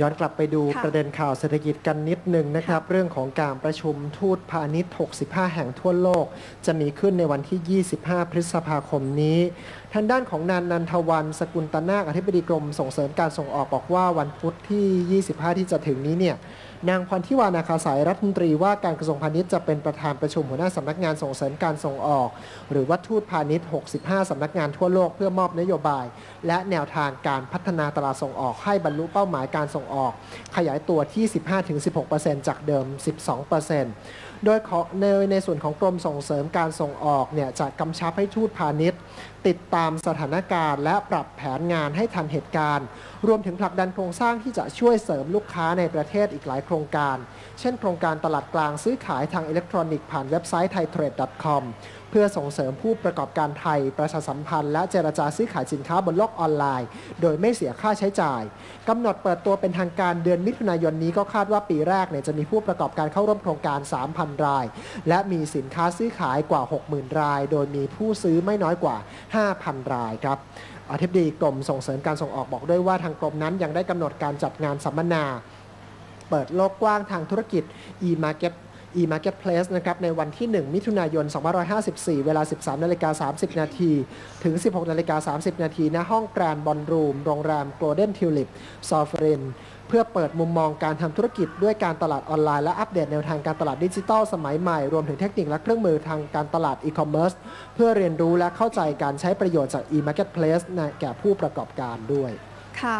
ย้อนกลับไปดูค่ะ ประเด็นข่าวเศรษฐกิจกันนิดหนึ่งนะครับ เรื่องของการประชุมทูตพาณิชย์ 65 แห่งทั่วโลก จะมีขึ้นในวันที่ 25 พฤษภาคมนี้ ทางด้านของนันนันทวันสกุลตนาคอธิบดีกรมส่งเสริมการส่งออกบอกว่าวันพุธที่ 25 ที่จะถึงนี้เนี่ย นางพรทิวานาคาสายรัฐมนตรีว่าการกระทรวงพาณิชย์จะเป็นประธานประชุมหัวหน้าสำนักงานส่งเสริมการส่งออก หรือว่าทูตพาณิชย์ 65 สำนักงานทั่วโลกเพื่อมอบนโยบาย และแนวทางการพัฒนาตลาดส่งออกให้บรรลุเป้าหมายการส่งออก ขยายตัวที่ 15-16%จากเดิม 12%โดยในในส่วนของกรมส่งเสริมการส่งออกเนี่ยจะกำชับให้ทูตพาณิชย์ ติดตามสถานการณ์ และปรับแผนงานให้ทันเหตุการณ์ รวมถึงผลักดันโครงสร้างที่จะช่วยเสริมลูกค้าในประเทศอีกหลายโครงงการ เช่นโครงการตลาดกลางซื้อขายทางอิเล็กทรอนิกส์ผ่านเว็บไซต์ thaitrade.com เพื่อส่งเสริมผู้ประกอบการไทย ประชาสัมพันธ์และเจรจาซื้อขายสินค้าบนโลกออนไลน์ โดยไม่เสียค่าใช้จ่ายกำหนดเปิดตัวเป็นทางการเดือนมิถุนายนนี้ก็คาดว่าปีแรกเนี่ยจะมีผู้ประกอบการเข้าร่วมโครงการ 3,000 ราย และมีสินค้าซื้อขายกว่า 60,000 ราย โดยมีผู้ซื้อไม่น้อยกว่า 5,000 รายครับอธิบดีกรมส่งเสริมการส่งออกบอกด้วยว่าทางกรมนั้นยังได้กำหนดการจัดงานสัมมนา เปิดโลกกว้างทางธุรกิจ e-market e-marketplace นะครับในวันที่ 1 มิถุนายน 2554 เวลา 13นาฬิกา30 นาที ถึง 16นาฬิกา30 นาทีณห้อง Grand Ballroom โรงแรม Golden Tulip Sovereign เพื่อเปิดมุมมองการทำธุรกิจด้วยการตลาดออนไลน์และอัปเดตแนวทางการตลาดดิจิทัลสมัยใหม่ รวมถึงเทคนิคและเครื่องมือทางการตลาดอีคอมเมิร์ซเพื่อเรียนรู้และเข้าใจการใช้ประโยชน์จาก e-marketplace แก่ผู้ประกอบการด้วยค่ะ